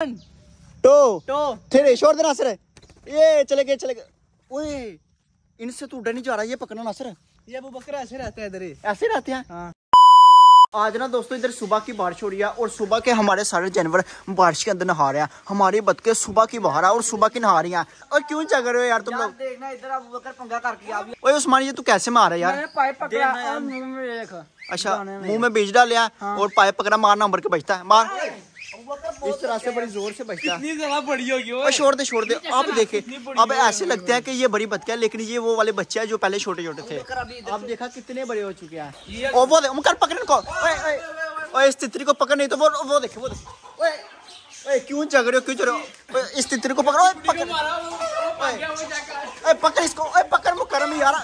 To to three शोर दे नासर ये चले गए चले गए। ओए इनसे तू डर नहीं जा रहा ये पकड़ना नासर ये अबू बकर ऐसे रहता है इधर ऐसे रहते हैं? हाँ। आज ना दोस्तों इधर सुबह की बारिश हो रही है और सुबह के हमारे सारे जानवर बारिश के अंदर नहा रहे हैं। हमारी बतके सुबह की बाहर है और सुबह की नहा रही हैं। और क्यों जग रहे हो यार तुम लोग? देखना इधर अबू बकर पंगा करके आ ओए उस्मान ये तू कैसे मार रहा है यार? अच्छा मुँह में बीज डाल लिया और पाइप पकड़ा मारना नंबर के बचता है मार। इस तरह से बड़ी ज़ोर से बचता है इतनी बड़ी होगी वो। छोड़ दे छोड़ दे। अब देखे अब ऐसे लगते हैं कि ये बड़ी बतके है लेकिन ये वो वाले बच्चे हैं जो पहले छोटे छोटे थे। अब देखा कितने बड़े हो चुके हैं। ओ वो दे कर पकड़ को ओए ओए ओए इस तितरी को पकड़ नहीं तो वो वो देखे वो देखे। ओए ओए क्यों झगड़े हो क्यों झगड़े हो? इस तितरी को पकड़ो पकड़। ओए पकड़ इसको ओए पकड़ मुकरम यार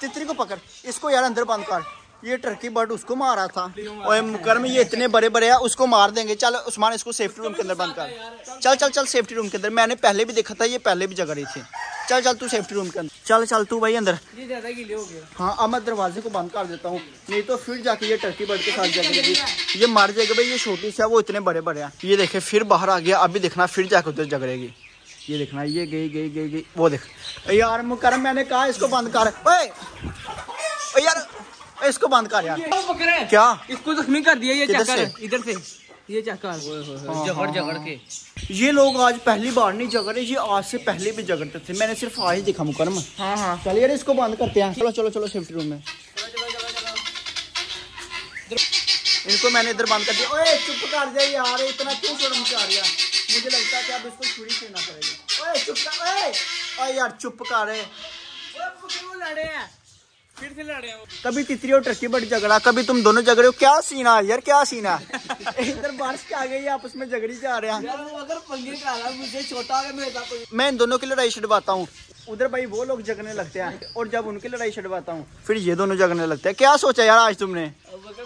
तितरी को पकड़। इसको यार अंदर बंद कर। ये टर्की बर्ड उसको मारा था। और मुकरम ये इतने बड़े बड़े हैं उसको मार देंगे। चल उस्मान इसको सेफ्टी रूम के अंदर बंद कर। चल चल चल सेफ्टी रूम के अंदर। मैंने पहले भी देखा था ये पहले भी जगह रही थी। चल चल तू सेफ्टी रूम के अंदर। चल चल तू भाई अंदर। हो अब मैं दरवाजे को बंद कर देता हूँ। नहीं तो फिर जाके ये टर्की बर्ड के साथ जगेगी ये मर जाएगा भाई ये छोटी सी है वो इतने बड़े बड़े हैं। ये देखे फिर बाहर आ गया अभी देखना फिर जाके उधर जगड़ेगी ये देखना ये गई गई गई गई वो देख। यार मुकरम मैंने कहा इसको बंद कर। इसको बंद कर यार। है। क्या? इसको जख्मी कर दिया ये चक्कर। इधर से। ये चक्कर। जगड़ जगड़ के। ये लोग आज पहली बार नहीं जग रहे ये आज से पहले भी जगड़ते थे। मैंने सिर्फ़ आज देखा मुकरम। हाँ हाँ। चल यार इसको बंद करते हैं। चलो चलो चलो सेफ्टी रूम में। इनको मैंने इधर बंद कर दिया। ओए चुप कर जा यार इतना क्यों शर्म आ रही है? मुझे लगता है कि अब इसको छुरी छीना पड़ेगा ओए चुप कर ओए। ओए यार चुप कर रे लड़े हैं। फिर से लड़े हैं। वो। कभी तितरी और टर्की बट झगड़ा कभी तुम दोनों झगड़े हो। क्या सीन है यार क्या सीन है? इधर बारिश के आ गई आपस में झगड़ी जा रहे हैं। अगर पंगे का रहा मुझे छोटा है मेरे कोई मैं इन दोनों की लड़ाई छड़वाता हूँ। उधर भाई वो लोग जगने लगते हैं और जब उनकी लड़ाई छड़वाता हूँ। फिर ये दोनों जगने लगते हैं। क्या सोचा यार आज तुमने?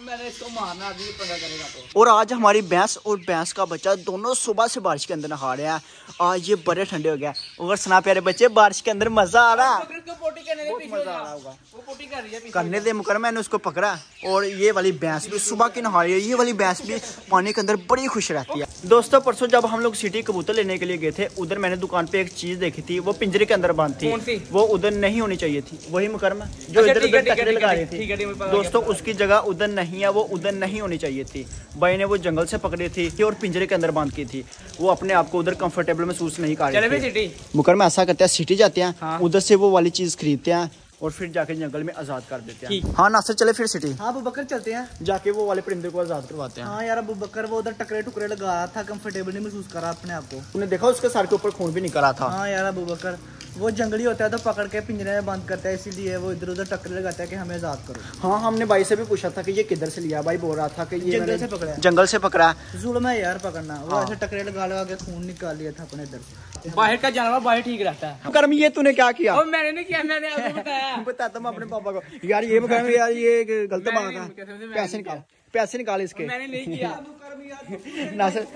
मैंने इसको मारना अभी पंगा करेगा तो। और आज हमारी भैंस और भैंस का बच्चा दोनों सुबह से बारिश के अंदर नहा रहे हैं। आज ये बड़े ठंडे हो गए। और सुना प्यारे बच्चे बारिश के अंदर मज़ा आ रहा है। करने दे मुकर मैंने उसको पकड़ा और ये वाली भैंस भी सुबह की नहा रही है ये वाली भैंस भी पानी के अंदर बड़ी खुश रहती है। दोस्तों परसों जब हम लोग सिटी कबूतर लेने के लिए गए थे उधर मैंने दुकान पे एक चीज़ देखी थी वो पिंजरे के अंदर बंद थी। वो उधर नहीं होनी चाहिए थी वही मुकरमा जो अच्छा, इधर उधर टकरे लगा रही थी। दोस्तों उसकी जगह उधर नहीं है वो उधर नहीं होनी चाहिए थी। भाई ने वो जंगल से पकड़ी थी और पिंजरे के अंदर बाँध की थी। वो अपने आप को उधर कंफर्टेबल महसूस नहीं कर रही मुकरमा ऐसा करते हैं सिटी जाते हैं हाँ। उधर से वो वाली चीज़ खरीदते हैं और फिर जाके जंगल में आज़ाद कर देते हैं। हाँ नासर चले फिर सिटी हाँ अबू बकर चलते हैं। जाके वो वाले परिंदे को आज़ाद करवाते हैं। हाँ यार अबू बकर वो उधर टकरे टुकरे लगा रहा था कंफर्टेबल नहीं महसूस करा अपने आप को। उन्हें देखा उसके सर के ऊपर खून भी निकल रहा था। हाँ यार अबू बकर वो जंगली होता है तो पकड़ के पिंजरे में बंद करता है इसीलिए वो इधर उधर टकरे लगाता है कि हमें आज़ाद करो। हाँ हमने भाई से भी पूछा था कि ये किधर से लिया? भाई बोल रहा था कि ये जंगल से पकड़ा जंगल से पकड़ा। है। जुल्म है यार पकड़ना। वो हाँ। ऐसे टकरे लगा लगा के खून निकाल लिया था अपने इधर से। बाहर का जानवर बाहर ठीक रहता है। कर्म ये तूने क्या किया? और मैंने नहीं किया मैंने आपको बताया। बताता मैं अपने पापा को यार ये बता यार ये गलत बात है। नहीं निकाल। पैसे निकाल इसके। मैंने नहीं किया। नासर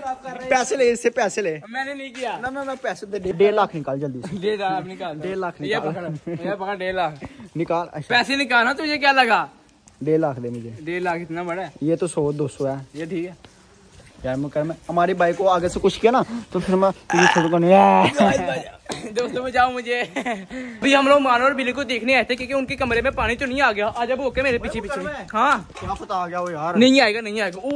पैसे ले इससे पैसे ले। मैंने नहीं किया। ना ना ना पैसे दे डेढ़ लाख निकाल जल्दी डेढ़ लाख निकाल डेढ़ लाख निकाल। डेढ़ लाख। निकाल पैसे निकालना तुझे क्या लगा? डेढ़ लाख दे मुझे। डेढ़ लाख इतना बड़ा है? ये तो सौ दो सौ है। ये ठीक है। यार मैं कर मैं हमारी बाइक को आगे से कुछ किया ना तो फिर मैं ये में दोस्तों बचाओ मुझे। अभी हम लोग मानो और बिल्ली को देखने आए थे क्योंकि उनके कमरे में पानी तो नहीं आ गया। आज अब ओके मेरे पीछे पीछे हाँ। क्या पता आ गया वो यार। नहीं आएगा नहीं आएगा। ओ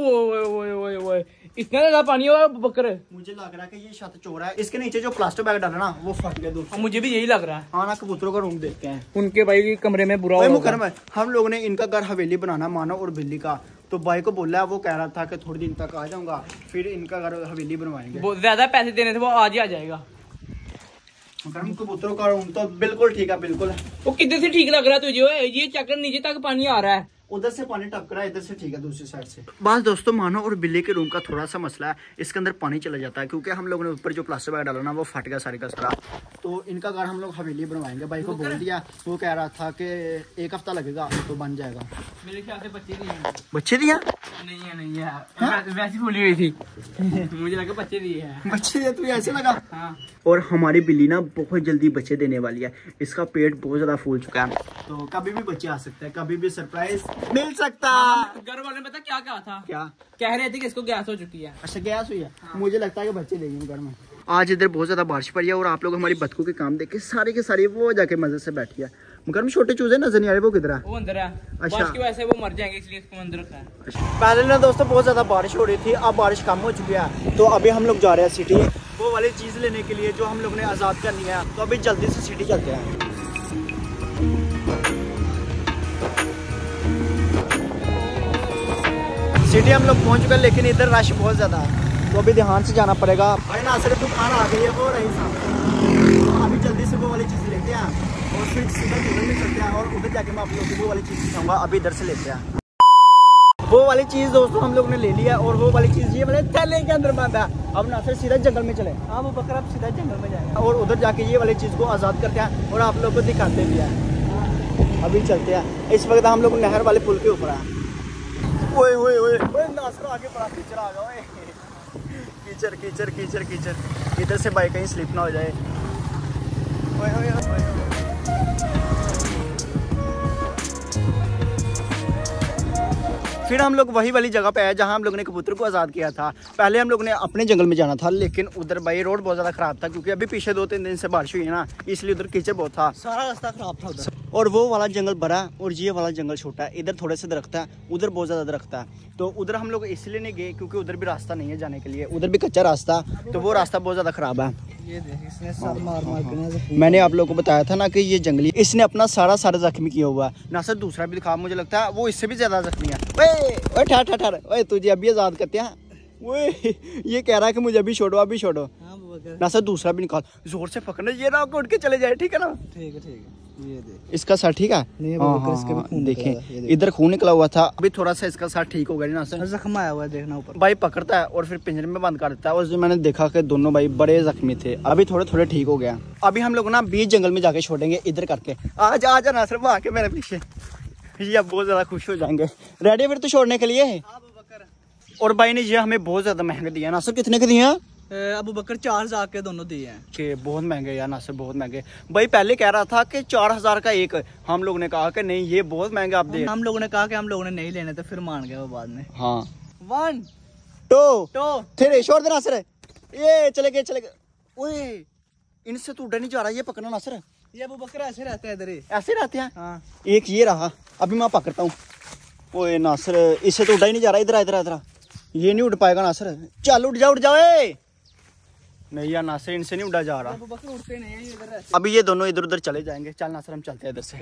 ओए ओए इतना ज़्यादा पानी हुआ बकर। मुझे लग रहा है कि ये छत चोर है। इसके नीचे जो प्लास्टिक बैग डाला ना वो फट गया हाँ, मुझे भी यही लग रहा है। हाँ ना कबूतरों का रूम देखते हैं। उनके भाई कमरे में बुरा मुकरम है, हम लोग ने इनका घर हवेली बनाना मानो और बिल्ली का। तो भाई को बोला है वो कह रहा था कि थोड़ी दिन तक आ जाऊँगा फिर इनका घर हवेली बनवाएँगे। ज़्यादा पैसे देने थे वो आज ही आ जाएगा। कबूतरों का तो बिल्कुल ठीक है, बिल्कुल। वो किधर से ठीक लग रहा है तुझे? ये चक्कर नीचे तक पानी आ रहा है। उधर से पानी टपक रहा है इधर से ठीक है दूसरी साइड से। बस दोस्तों मानो और बिल्ली के रूम का थोड़ा सा मसला है इसके अंदर पानी चला जाता है क्योंकि हम लोगों ने ऊपर जो प्लास्टिक बैग डाला ना वो फट गया सारे का सारा। तो इनका घर हम लोग हवेली बनवाएँगे। भाई को बोल दिया वो कह रहा था कि एक हफ़्ता लगेगा तो बन जाएगा। मेरे ख्याल से बच्चे दिया नहीं है नहीं है। वैसी फूली हुई थी। मुझे लगा बच्चे दिए है। बच्चे दिया तुझे ऐसे लगा? हाँ। और हमारी बिल्ली ना बहुत जल्दी बच्चे देने वाली है। इसका पेट बहुत ज़्यादा फूल चुका है। तो कभी भी बच्चे आ सकते हैं कभी भी सरप्राइज़ मिल सकता। घर वाले ने पता क्या कहा था? क्या? कह रहे थे कि इसको गैस हो चुकी है। अच्छा गैस हुई है? हाँ। मुझे लगता है कि बच्चे देंगे घर में। आज इधर बहुत ज़्यादा बारिश पड़ी है और आप लोग हमारी बतखों के काम देख के सारे के सारे वो जाके मज़े से बैठी है। घर में छोटे चूजे नज़र नहीं आ रहे वो किधर है? वो अंदर है। अच्छा। की वजह से वो मर जाएँगे इसलिए इसको अंदर रखा है। पहले ना दोस्तों बहुत ज़्यादा बारिश हो रही थी अब बारिश कम हो चुकी है। तो अभी हम लोग जा रहे हैं सिटी। वो वाली चीज़ लेने के लिए जो हम लोग ने आज़ाद करनी है तो अभी जल्दी से सिटी चलते हैं। सिटी हम लोग पहुँच गए लेकिन इधर रश बहुत ज़्यादा है। तो अभी ध्यान से जाना पड़ेगा। भाई ना सिर्फ़ दुकान आ गई है वो रही साहब अभी जल्दी से वो वाली चीज़ लेते हैं। और फिर सीधा उधर में चलते हैं और उधर जाके मैं आप लोगों को वो वाली चीज़ दिखाऊँगा अभी इधर से लेते हैं। वो वाली चीज़ दोस्तों हम लोग ने ले लिया और वो वाली चीज़ ये वाले थैले के अंदर बंद है। अब ना सर सीधा जंगल में चले। हाँ वो बकरा अब सीधा जंगल में जाएगा। और उधर जाके ये वाली चीज़ को आज़ाद करते हैं और आप लोग को दिखाते भी हैं। अभी चलते हैं। इस वक्त हम लोग नहर वाले पुल के ऊपर हैं। ओए ओए ओए। ओए नासर आगे बड़ा कीचड़ आ गया ओए। कीचड़ कीचड़ कीचड़ कीचड़। इधर से बाइक कहीं स्लिप ना हो जाए। ओए ओए ओए फिर हम लोग वही वाली जगह पे आए जहाँ हम लोग ने कबूतर को आज़ाद किया था। पहले हम लोग ने अपने जंगल में जाना था लेकिन उधर भाई रोड बहुत ज़्यादा ख़राब था क्योंकि अभी पीछे दो तीन दिन से बारिश हुई है ना इसलिए उधर कीचड़ बहुत था। सारा रास्ता ख़राब था उधर। और वो वाला जंगल बड़ा और ये वाला जंगल छोटा है इधर थोड़े से दरख्त है उधर बहुत ज़्यादा दरख्त है। तो उधर हम लोग इसलिए नहीं गए क्योंकि उधर भी रास्ता नहीं है जाने के लिए उधर भी कच्चा रास्ता तो वो रास्ता बहुत ज़्यादा ख़राब है। ये इसने सर मार मार के मैंने आप लोगों को बताया था ना कि ये जंगली इसने अपना सारा सारा जख्मी किया हुआ है। ना सर दूसरा भी दिखा मुझे लगता है वो इससे भी ज़्यादा जख्मी है। ओए ओए ठहर ठहर ठहर। ओए तुझे अभी आज़ाद करते हैं? ओए ये कह रहा है कि मुझे अभी छोड़ो अभी छोड़ो। हाँ ना सर दूसरा भी निकाल ज़ोर से पकड़ना ये ना उठ के चले जाए ठीक है ना? ठीक है ठीक है। इसका सर ठीक है? हाँ, हाँ, हाँ, देखें। इधर खून निकला हुआ था। अभी थोड़ा सा इसका सर ठीक हो गया ना सर? जख्म आया हुआ है देखना ऊपर। भाई पकड़ता है और फिर पिंजरे में बंद कर देता है। और उसमें मैंने देखा कि दोनों भाई बड़े जख्मी थे अभी थोड़े थोड़े ठीक हो गया अभी हम लोग ना बीच जंगल में जाके छोड़ेंगे इधर करके। आज आ जा नासर वो आके मेरे पीछे। ये अब बहुत ज़्यादा खुश हो जाएँगे। रेडी फिर तो छोड़ने के लिए? और भाई ने ये हमें बहुत ज़्यादा महँगे दिया नासर कितने के दिए हैं अबू बकर चार हज़ार के दोनों दिए हैं। कि बहुत महँगे यार ना नासर बहुत महँगे। भाई पहले कह रहा था कि चार हज़ार का एक हम लोग ने कहा कि नहीं ये बहुत महँगे आप दे हम लोगों ने कहा कि हम लोगों ने नहीं लेने तो फिर मान गए वो बाद में। हाँ। वन टो टू फिर छोड़ दे नासर। ये चले गए चले गए। ओए इनसे तो उड़ा नहीं जा रहा ये पकड़ना नासर। ये अबू बकर ऐसे रहते हैं इधर ऐसे रहते हैं? हाँ। एक ये रहा अभी मैं पकड़ता हूँ। ओए नासर इससे तो उड़ा ही नहीं जा रहा इधर इधर इधर ये नहीं उड़ पाएगा नासर। चल उठ जा उठ जा ए नहीं यार नासर इनसे नहीं उड़ा जा रहा। है अभी ये दोनों इधर उधर चले जाएँगे। चल नासर हम चलते हैं इधर से।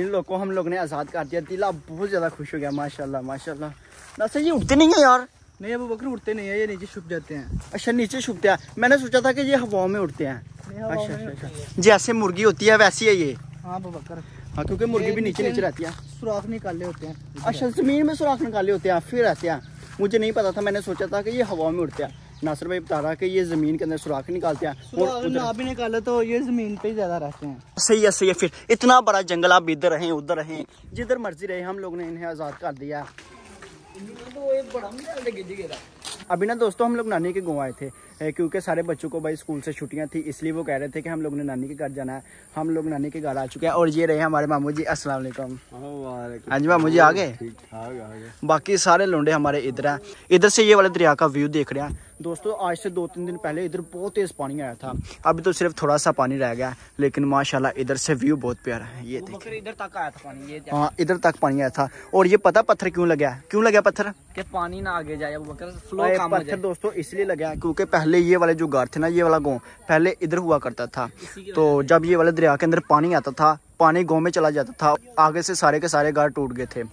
इन लोग को हम लोग ने आज़ाद कर दिया। दिला बहुत ज़्यादा खुश हो गया माशाल्लाह माशाल्लाह। नासर ये उठते नहीं है यार। नहीं अबू बकर उठते नहीं है ये नीचे छुप जाते हैं। अच्छा नीचे छुपते हैं। मैंने सोचा था कि ये हवाओं में उड़ते हैं। अच्छा अच्छा अच्छा। जैसे मुर्गी होती है वैसी है ये। हाँ बकर। हाँ क्योंकि मुर्गी भी नीचे नीचे रहती है। सुराख निकाले होते हैं। अच्छा ज़मीन में सुराख निकाले होते हैं फिर रहते हैं। मुझे नहीं पता था मैंने सोचा था कि ये हवा में उड़ते हैं। नासर भाई बता रहा है कि ये ज़मीन के अंदर सुराख निकालते हैं। और ना भी निकाले तो ये ज़मीन पे ही ज़्यादा रहते हैं। सही है सही है फिर इतना बड़ा जंगल आप इधर रहें उधर रहें जिधर मर्ज़ी रहे हम लोग ने इन्हें आज़ाद कर दिया। अभी ना दोस्तों हम लोग नानी के गाँव आए थे। क्योंकि सारे बच्चों को भाई स्कूल से छुट्टियाँ थी इसलिए वो कह रहे थे कि हम लोग ने नानी के घर जाना है। हम लोग नानी के घर आ चुके हैं और ये रहे हमारे मामू जी अस्सलाम वालेकुम। हाँ जी मामू जी आ गए? बाकी सारे लोंडे हमारे इधर हैं। इधर से ये वाले दरिया का व्यू देख रहे हैं। दोस्तों आज से दो तीन दिन पहले इधर बहुत तेज पानी आया था। अभी तो सिर्फ़ थोड़ा सा पानी रह गया है, लेकिन माशाल्लाह इधर से व्यू बहुत प्यारा है ये देखिए। इधर तक आया था पानी ये हाँ इधर तक पानी आया था। और ये पता पत्थर क्यों लगा क्यों लगा पत्थर? कि पानी ना आगे जाए पत्थर जाए। दोस्तों इसलिए लगा क्योंकि पहले ये वाले जो गार थे ना ये वाला गाँव पहले इधर हुआ करता था। तो जब ये वाले दरिया के अंदर पानी आता था पानी गाँव में चला जाता था आगे से सारे के सारे गार टूट गए थे।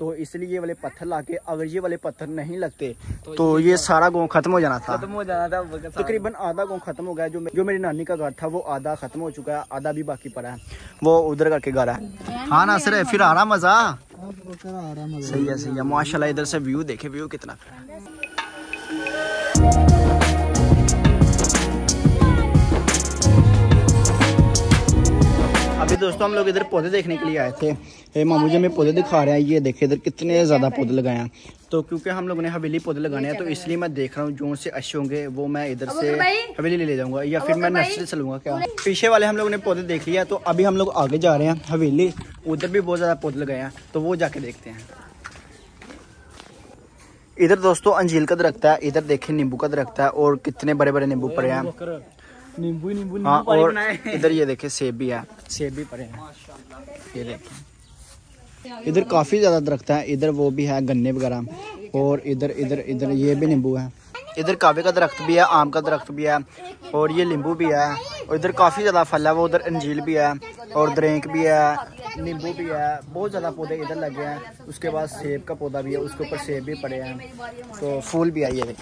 तो इसलिए ये वाले पत्थर लाके अगर ये वाले पत्थर नहीं लगते तो ये सारा गाँव खत्म हो जाना था। खत्म हो जाना था। तकरीबन आधा गाँव खत्म हो गया जो जो मेरी नानी का घर था वो आधा खत्म हो चुका है आधा भी बाकी पड़ा है। वो उधर करके घर है। हाँ ना सर फिर आ रहा मज़ा? सही है सही है। माशाल्लाह इधर से व्यू देखे व्यू कितना दोस्तों हम लोग इधर पौधे देखने के लिए आए थे। मामू जी हमें पौधे दिखा रहे हैं। ये देखे इधर कितने ज़्यादा पौधे लगाए हैं। तो क्योंकि हम लोगों ने हवेली पौधे लगाने हैं तो इसलिए मैं देख रहा हूँ जो से अच्छे होंगे वो मैं इधर से हवेली ले ले जाऊँगा या फिर मैं नर्सरी चलूँगा क्या? पीछे वाले हम लोगों ने पौधे देख लिया तो अभी हम लोग आगे जा रहे हैं हवेली। उधर भी बहुत ज़्यादा पौधे लगाए हैं तो वो जाके देखते हैं। इधर दोस्तों अंजील का दरख्त है इधर देखें नींबू का दरख्त है और कितने बड़े बड़े नींबू पड़े हैं। नींबू नींबू हाँ और इधर ये देखे सेब भी है। सेब भी पड़े हैं। ये देखें। इधर काफ़ी ज़्यादा दरख्त है इधर वो भी है गन्ने वगैरह। और इधर इधर इधर ये भी नींबू है। इधर कावे का दरख्त भी है आम का दरख्त भी है और ये नींबू भी है। और इधर काफ़ी ज़्यादा फल है वो उधर अंजील भी है और दरेंक भी है नींबू भी है। बहुत ज़्यादा पौधे इधर लगे हैं उसके बाद सेब का पौधा भी है उसके ऊपर सेब भी पड़े हैं। तो फूल भी है ये